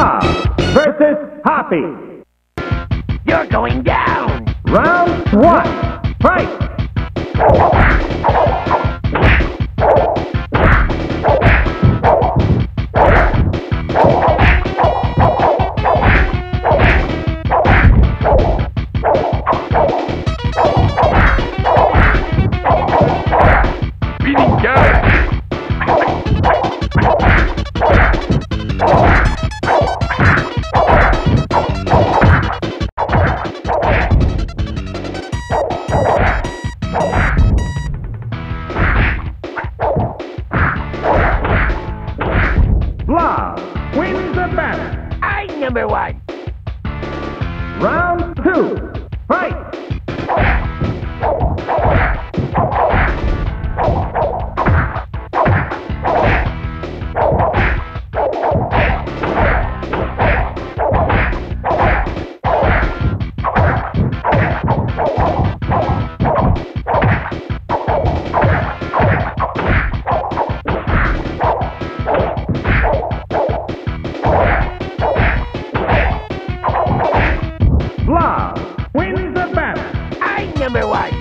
Blob versus Hoppy. You're going down! Round one. Fight! Blob wins the battle. I number one! Round two. Blob wins the